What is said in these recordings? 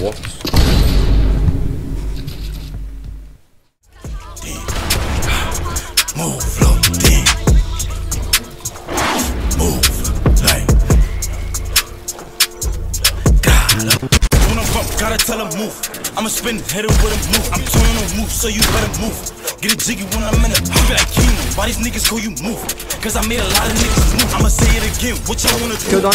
What? Move, damn. Move, like. Gotta. When I'm bump, gotta tell him move. I'ma spin, hit it with a move. I'm turning on move, so you better move. Get it jiggy when I'm in it. Be like Keenan. Why these niggas call you move? Cause I made a lot of niggas move. I'ma say it again. What y'all wanna do? Killed on.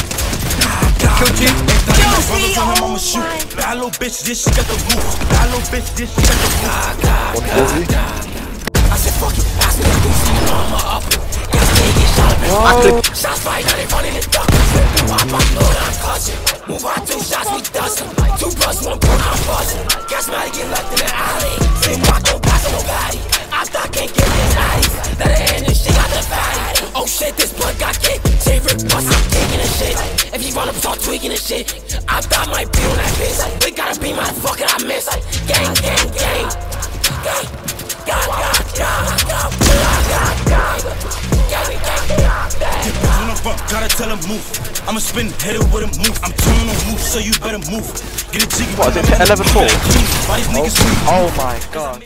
Kill G. Brothers on I'ma shoot. Bad little bitch, this she got the moves. Bad little bitch, this she got the moves. I said fuck you, me if you see your mama up. Got to get shot up. Shots fired, now they running in duck. Wop, I know that I'm cussing. Move on, two shots, we dustin'. Two plus one, point, I'm buzzing. Gas might get left in the alley. Say, walk, don't pass nobody. I thought I can't get this addy. Let her in and she got the fatty. Oh shit, this blood got kicked. Rick, bust, I'm taking a shit. If you run up, start tweaking and shit. I thought might be on that bitch. We gotta be my fucking I miss. Gang, gang, gang. Gang. I'm fuck, gotta tell him move. I'ma spin, hit it with a move. I'm turning on move, so you better move. Get it jiggy. What is it? 11 4? Why these niggas oh, move? Oh my god.